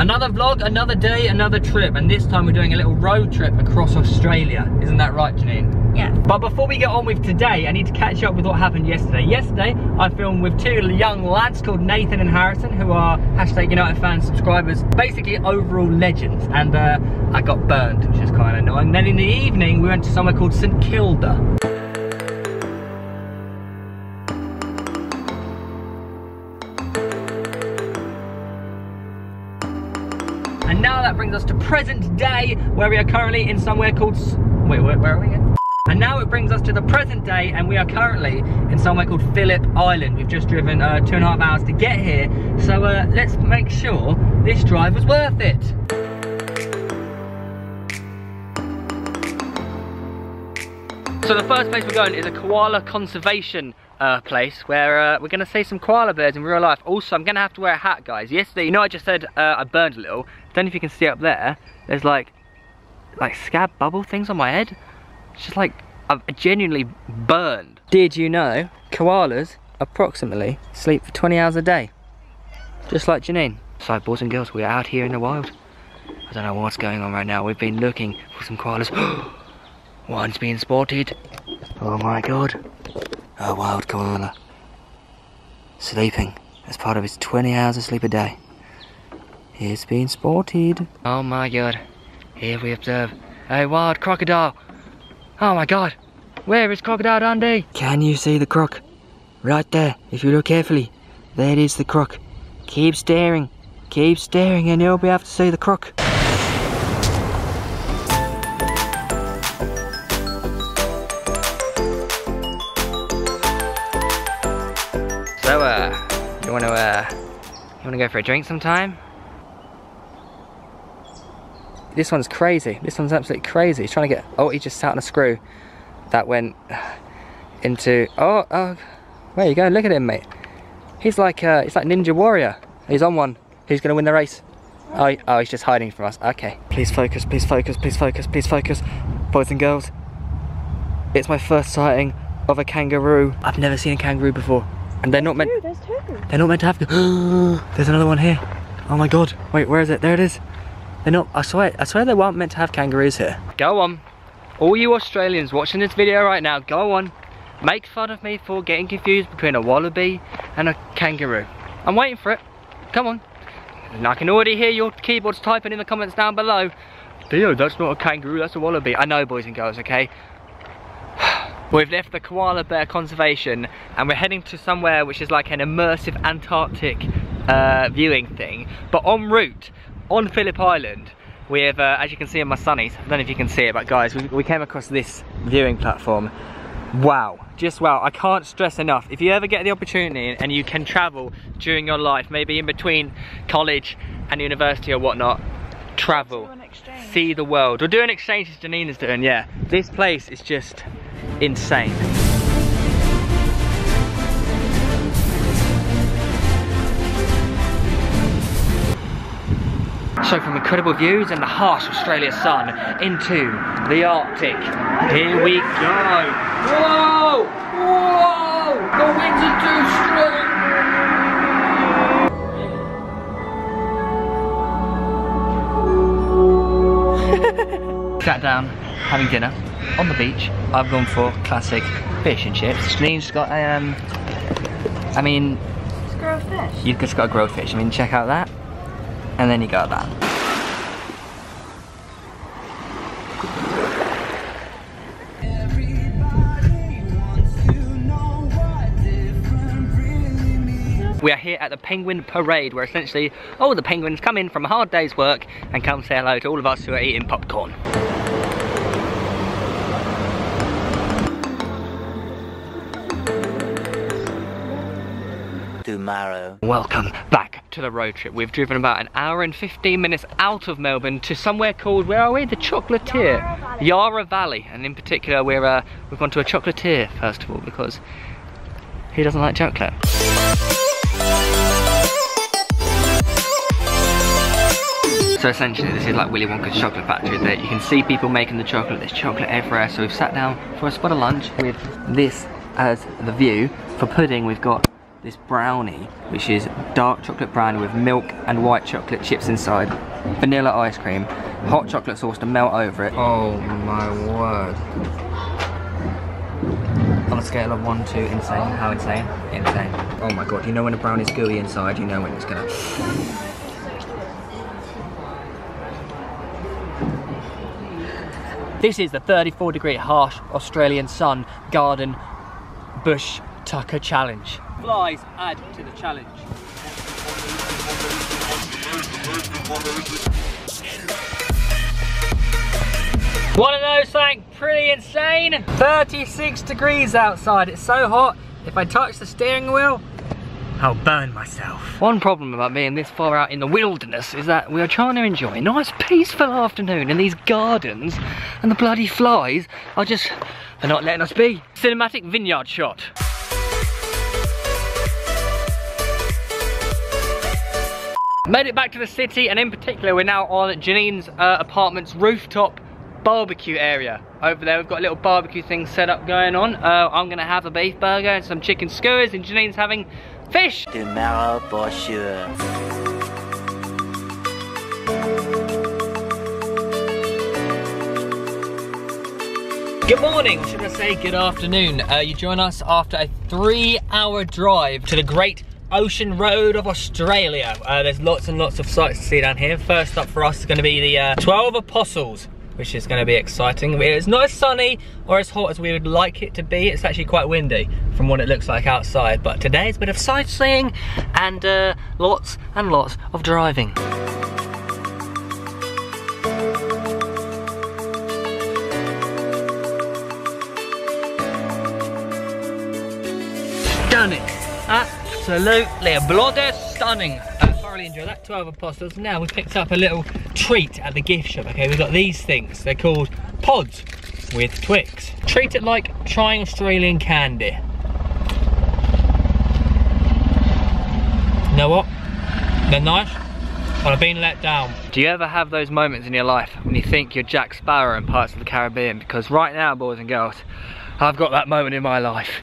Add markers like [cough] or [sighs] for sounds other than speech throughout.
Another vlog, another day, another trip, and this time we're doing a little road trip across Australia. Isn't that right, Janine? Yeah. But before we get on with today, I need to catch up with what happened yesterday. Yesterday, I filmed with two young lads called Nathan and Harrison, who are hashtag United fan subscribers, basically overall legends, and uh, I got burned, which is kind of annoying. Then in the evening, we went to somewhere called St Kilda. Brings us to present day, where we are currently in somewhere called... Wait, where, where are we? And now it brings us to the present day, and we are currently in somewhere called Phillip Island. We've just driven uh, two and a half hours to get here, so uh, let's make sure this drive was worth it. So the first place we're going is a koala conservation uh, place where uh, we're going to see some koala bears in real life. Also, I'm going to have to wear a hat, guys. Yesterday, you know I just said uh, I burned a little. Don't know if you can see up there. There's like, like scab bubble things on my head. It's just like, I've genuinely burned. Did you know koalas approximately sleep for 20 hours a day? Just like Janine. So boys and girls, we're out here in the wild. I don't know what's going on right now. We've been looking for some koalas. [gasps] One's being spotted. Oh my god. A wild koala. Sleeping as part of his 20 hours of sleep a day. It's been spotted. Oh my god. Here we observe a wild crocodile. Oh my god. Where is Crocodile Dundee? Can you see the croc? Right there. If you look carefully. There is the croc. Keep staring. Keep staring and you'll be able to see the croc. So, uh, you wanna, uh, you wanna go for a drink sometime? This one's crazy. This one's absolutely crazy. He's trying to get, oh, he just sat on a screw that went into, oh, oh, where you going? Look at him, mate. He's like, uh, he's like Ninja Warrior. He's on one. Who's gonna win the race? Oh, oh, he's just hiding from us. Okay. Please focus, please focus, please focus, please focus. Boys and girls, it's my first sighting of a kangaroo. I've never seen a kangaroo before. And they're not meant, there's two. they're not meant to have to. [gasps] There's another one here. Oh my god. Wait, where is it? There it is. They're not. I swear. I swear they weren't meant to have kangaroos here. Go on. All you Australians watching this video right now, go on. Make fun of me for getting confused between a wallaby and a kangaroo. I'm waiting for it. Come on. And I can already hear your keyboards typing in the comments down below. Theo, that's not a kangaroo, that's a wallaby. I know, boys and girls, okay? [sighs] We've left the koala bear conservation and we're heading to somewhere which is like an immersive Antarctic uh, viewing thing. But en route, on Phillip Island, we have, uh, as you can see in my sunnies, I don't know if you can see it, but guys, we, we came across this viewing platform. Wow, just wow. I can't stress enough. If you ever get the opportunity and you can travel during your life, maybe in between college and university or whatnot, travel, Do an exchange. see the world. Or do an exchange as Janine is doing, yeah. This place is just insane. So from incredible views and the harsh Australia sun into the Arctic. Here we go. Whoa! Whoa! The winds are too strong. [laughs] Sat down, having dinner on the beach. I've gone for classic fish and chips. Janine's got a, um, I mean, Grow a fish. You've just got a grilled fish. I mean, check out that. And then you got that. We are here at the Penguin Parade, where essentially all the penguins come in from a hard day's work and come say hello to all of us who are eating popcorn. tomorrow. Welcome back to the road trip. We've driven about an hour and 15 minutes out of Melbourne to somewhere called, where are we? The Chocolatier. Yarra Valley. Yarra Valley. And in particular, we're, uh, we've gone to a chocolatier, first of all, because he doesn't like chocolate. So essentially this is like Willy Wonka's chocolate factory that you can see people making the chocolate, there's chocolate everywhere. So we've sat down for a spot of lunch with this as the view. For pudding we've got this brownie, which is dark chocolate brownie with milk and white chocolate chips inside, vanilla ice cream, hot chocolate sauce to melt over it. Oh my word. A scale of one to insane, how insane? Insane. Oh my god, you know when a brownie's gooey inside, you know when it's gonna... This is the 34 degree harsh Australian sun garden bush tucker challenge. Flies add to the challenge. Wanna know something pretty insane? 36 degrees outside, it's so hot, if I touch the steering wheel, I'll burn myself. One problem about being this far out in the wilderness is that we are trying to enjoy a nice peaceful afternoon in these gardens and the bloody flies are just, they're not letting us be. Cinematic vineyard shot. Made it back to the city and in particular we're now on Janine's uh, apartment's rooftop barbecue area. Over there we've got a little barbecue thing set up going on. Uh, I'm gonna have a beef burger and some chicken skewers and Janine's having fish. Tomorrow for sure. Good morning, or should I say good afternoon. Uh, you join us after a three hour drive to the Great Ocean Road of Australia. Uh, there's lots and lots of sights to see down here. First up for us is gonna be the uh, 12 Apostles which is going to be exciting. It's not as sunny or as hot as we would like it to be. It's actually quite windy from what it looks like outside. But today a bit of sightseeing and uh, lots and lots of driving. Stunning. Absolutely bloody stunning thoroughly enjoyed that. 12 apostles. Now we picked up a little treat at the gift shop. Okay we've got these things. They're called pods with Twix. Treat it like trying Australian candy. You know what? They're nice but I've been let down. Do you ever have those moments in your life when you think you're Jack Sparrow in Pirates of the Caribbean? Because right now, boys and girls, I've got that moment in my life.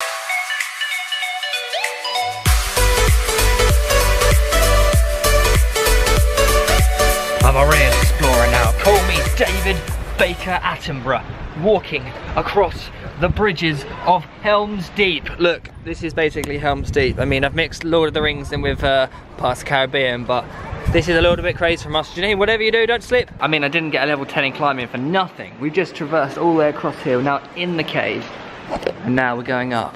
David Baker Attenborough, walking across the bridges of Helm's Deep. Look, this is basically Helm's Deep. I mean, I've mixed Lord of the Rings in with uh, Past Caribbean, but this is a little bit crazy from us. Janine, whatever you do, don't slip. I mean, I didn't get a level 10 in climbing for nothing. We've just traversed all the way across here, now in the cave. And now we're going up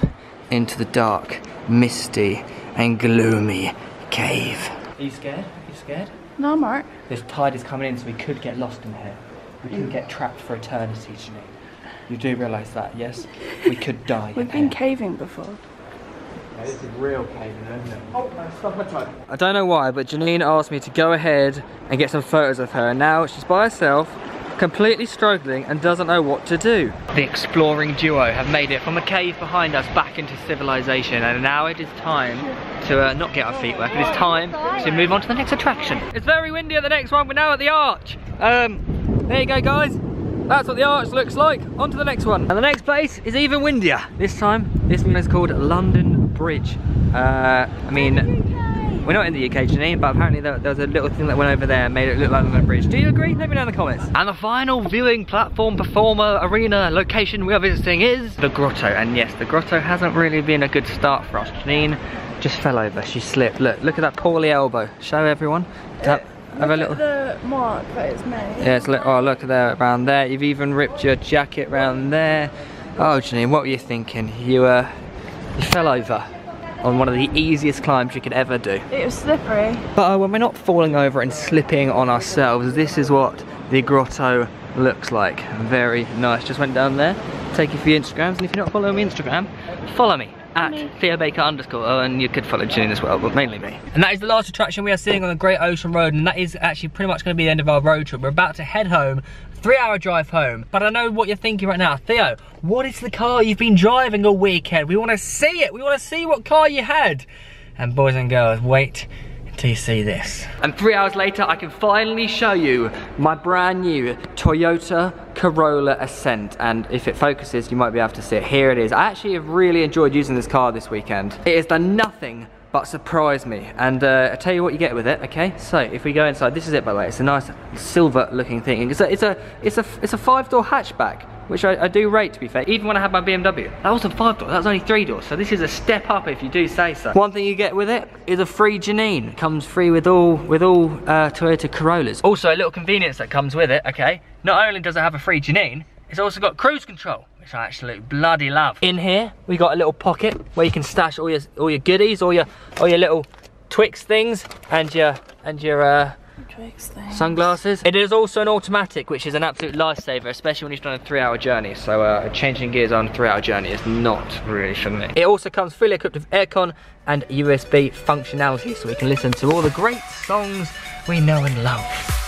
into the dark, misty, and gloomy cave. Are you scared? Are you scared? No, I'm alright. This tide is coming in, so we could get lost in here. We could Mm. get trapped for eternity, Janine. You do realise that, yes? We could [laughs] die. We've been caving before. Yeah, this is real caving, isn't it? Oh, no, stop my time. I don't know why, but Janine asked me to go ahead and get some photos of her. And now she's by herself, completely struggling and doesn't know what to do. The exploring duo have made it from the cave behind us back into civilization. And now it is time to uh, not get our feet wet. It is time to move on to the next attraction. It's very windy at the next one. We're now at the arch. Um, there you go, guys. That's what the arch looks like. On to the next one. And the next place is even windier. This time, this one is called London Bridge. Uh, I mean, we're not in the UK, Janine, but apparently there, there was a little thing that went over there and made it look like London Bridge. Do you agree? Let me know in the comments. And the final viewing platform, performer, arena, location we are visiting is the grotto. And yes, the grotto hasn't really been a good start for us. Janine just fell over. She slipped. Look, look at that poorly elbow. Show everyone. Tap, have a little. the mark that it's made. Yeah, it's like, oh, look at there, around there. You've even ripped your jacket round there. Oh, Janine, what were you thinking? You, uh, you fell over on one of the easiest climbs you could ever do. It was slippery. But uh, when we're not falling over and slipping on ourselves, this is what the grotto looks like. Very nice. Just went down there. Take you for your Instagrams, and if you're not following me Instagram, follow me at Theo Baker underscore. Oh, and you could follow Janine as well, but mainly me. And that is the last attraction we are seeing on the Great Ocean Road, and that is actually pretty much going to be the end of our road trip. We're about to head home. Three hour drive home. But I know what you're thinking right now. Theo, what is the car you've been driving all weekend? We want to see it. We want to see what car you had. And boys and girls, wait until you see this. And three hours later, I can finally show you my brand new Toyota Corolla Ascent. And if it focuses, you might be able to see it. Here it is. I actually have really enjoyed using this car this weekend. It has done nothing but surprise me. And uh, I'll tell you what you get with it, okay? So if we go inside, this is it by the way. It's a nice silver looking thing. It's a, it's a, it's a, it's a five door hatchback which I, I, do rate to be fair. Even when I had my BMW, that wasn't five doors, that was only three doors. So this is a step up if you do say so. One thing you get with it is a free Janine. Comes free with all with all uh, Toyota Corollas. Also a little convenience that comes with it, okay? Not only does it have a free Janine, it's also got cruise control, which I actually bloody love. In here, we got a little pocket where you can stash all your all your goodies, all your all your little Twix things, and your and your uh, Sunglasses. It is also an automatic, which is an absolute lifesaver, especially when you've done a three-hour journey. So uh, changing gears on a three-hour journey is not really me. It also comes fully equipped with aircon and USB functionality, so we can listen to all the great songs we know and love.